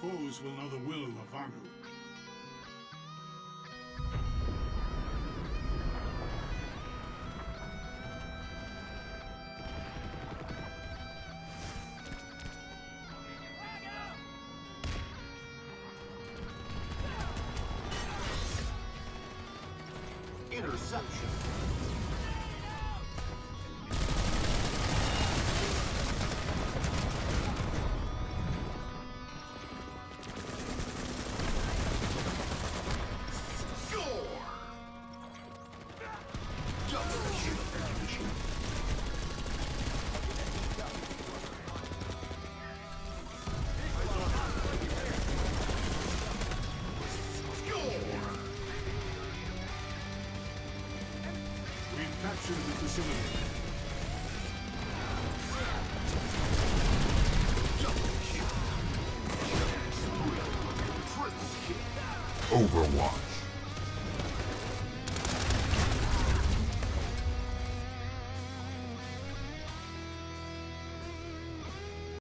foes will know the will of Vagu. Interception. Captured the facility. Overwatch.